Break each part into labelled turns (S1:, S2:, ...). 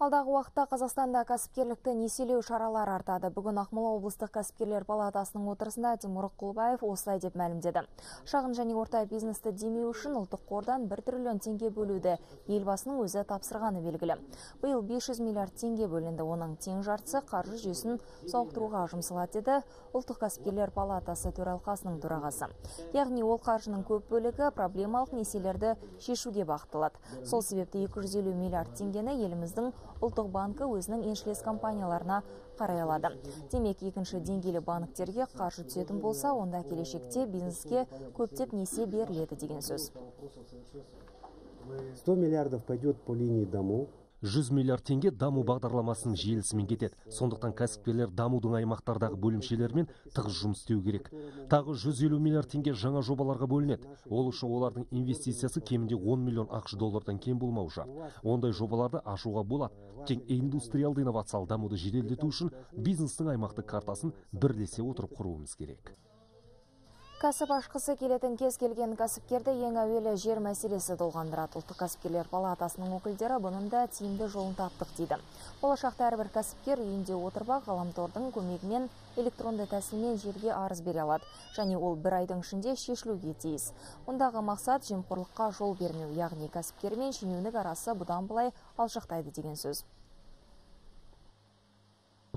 S1: Алдағы уақытта Қазақстанда кәсіпкерлікті несиелеу шаралары артады. Бүгін Ақмола облыстық кәсіпкерлер палатасының отырысында Тимур Құлбаев осылай деп мәлімдеді. Шағын және орта бизнесті демеу үшін ұлттық қордан 1 триллион теңге бөлуді елбасының өзі тапсырғаны белгілі. Биыл 500 миллиард теңге бөлінді. Оның тең жартысы қаржы жүйесін сауықтыруға жұмсалады деді ұлттық кәсіпкерлер палатасы төралқасының төрағасы. Яғни ол қаржының көп бөлігі проблемалық несиелерді шешуге бағытталады. Сол себепті 250 миллиард теңгені еліміздің ұлттық банкі өзінің еншілес компанияларына қарай алады. Демек екінші деңгейлі банктерге қаржы түсетін болса онда келешекте бизнеске көптеп несие беріледі деген сөз.
S2: 100 миллиардов пойдет по линии домов.
S3: 100 миллиард теңге даму бағдарламасының желісімен кетеді. Сондықтан кәсіпкерлер дамудың аймақтардағы бөлімшелерімен тығыз жұмыс істеу керек. Тағы 150 миллиард теңге жаңа жобаларға бөлінеді. Ол үшін олардың инвестициясы кемінде 10 миллион ақш доллардан кем болмауы шарт. Ондай жобаларды ашуға болады. Тек индустриалды инновациялық дамуды жеделдету үшін бизнестің аймақтық картасын бірлесе отырып құруымыз керек.
S1: Кәсіп ашқысы келетін кез келген кәсіпкерді ең әуелі жер мәселесі толғандырады. Ұлттық кәсіпкерлер палатасының өкілдері бұның да тиімді жолын таптық дейді. Болашақта әрбір кәсіпкер үйінде отырып ғаламтордың көмегімен электронды тәсілмен жерге арыз бере алады және ол бір айдың ішінде шешілуге тиіс. Мұндағы мақсат жемқорлыққа жол бермеу, яғни кәсіпкер мен арасы бұдан былай алшақтайды деген сөз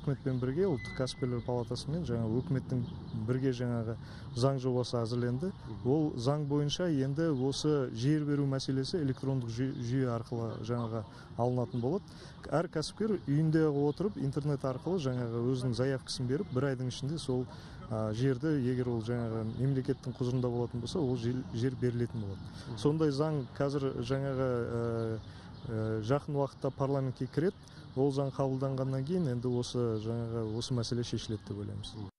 S4: үкіметпен бірге ұлттық кәсіпкерлер палатасымен жаңа өкіметтің бірге жаңағы заң жобасы әзірленді. Ол заң бойынша енді осы жер беру мәселесі электрондық жүйе арқылы жаңағы алынатын болады. Әр кәсіпкер үйінде отырып интернет арқылы жаңағы өзінің заявкасын беріп бір айдың ішінде сол жерді егер ол жаңағы мемлекеттің құзырында болатын болса ол жер берілетін болады. Сондай заң қазір жаңағы жақын уақытта парламентке кіреді. Ол заң қабылданғаннан кейін енді осы жаңағы осы мәселе шешіледі деп ойлаймыз.